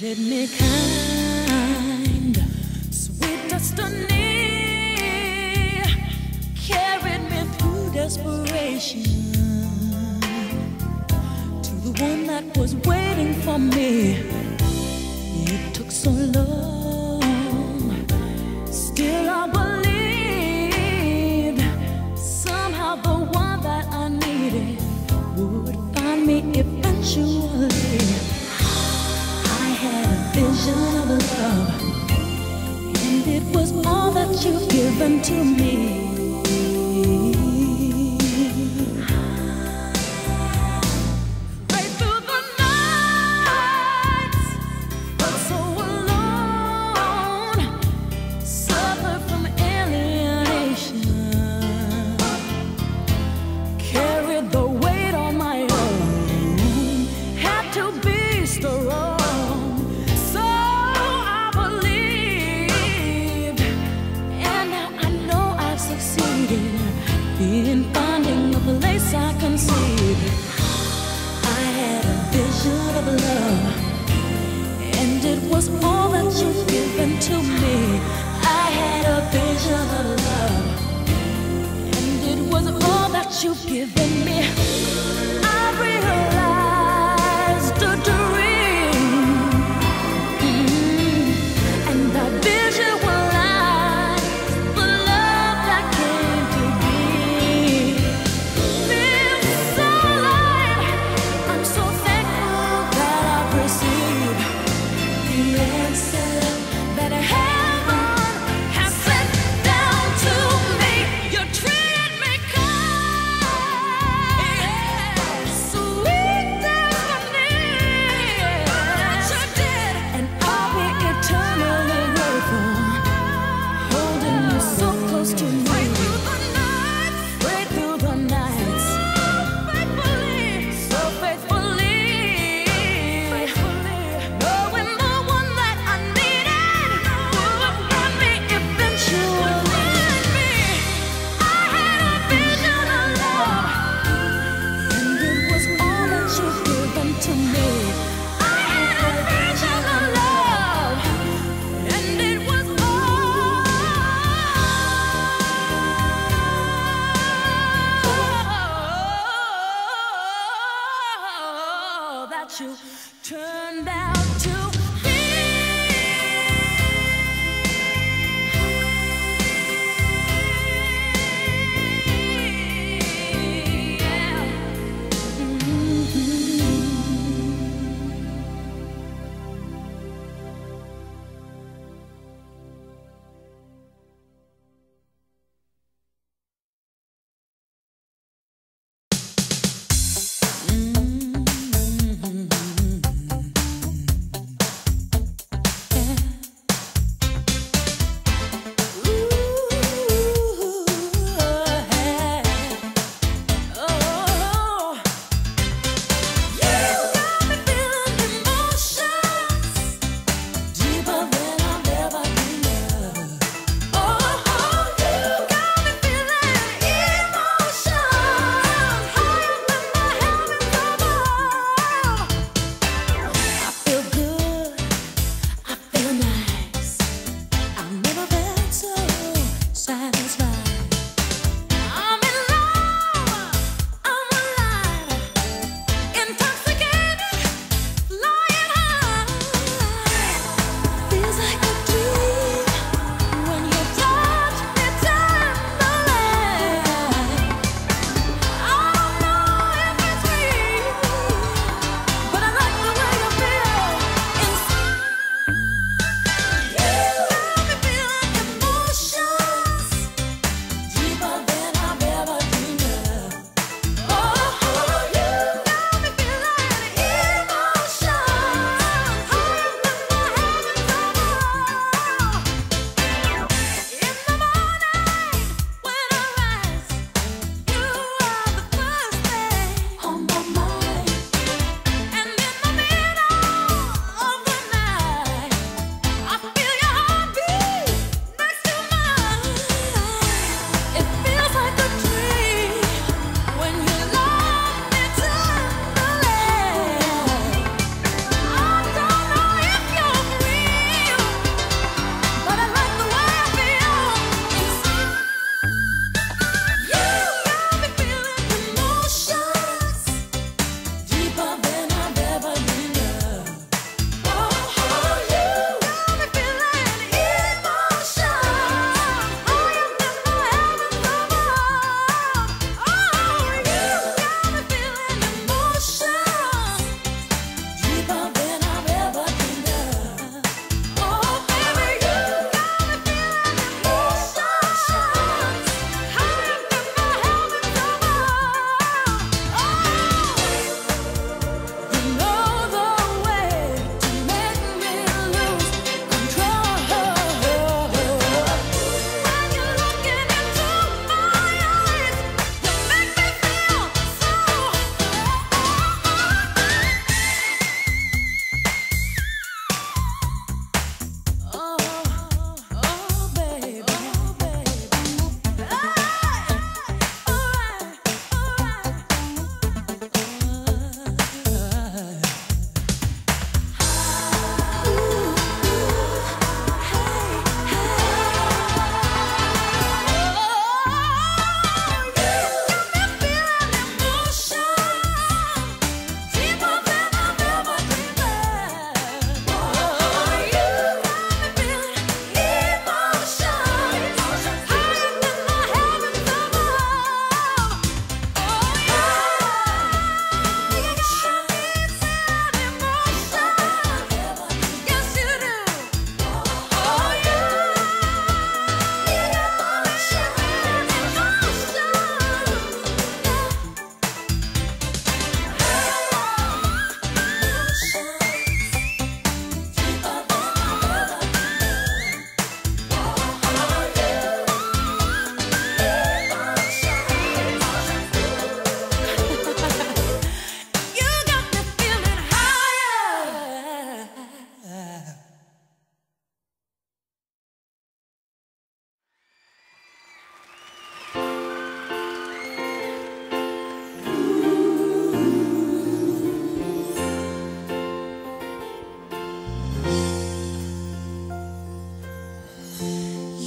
treated me kind, sweet destiny carried me through desperation to the one that was waiting for me. It took so long, still I was. you've given to me. in finding the place I conceived. I had a vision of love, and it was all that you've given to me. I had a vision of love, and it was all that you've given you. Turn back.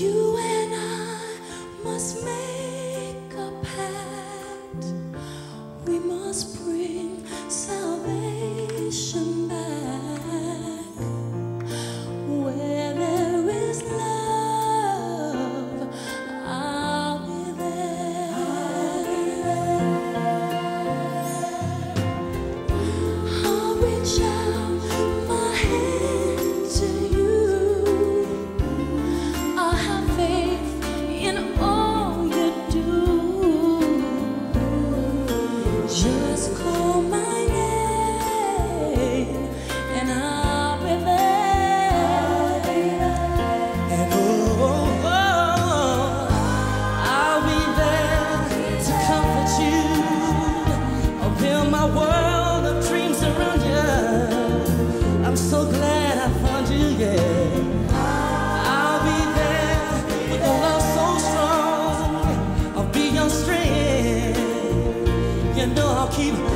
You keep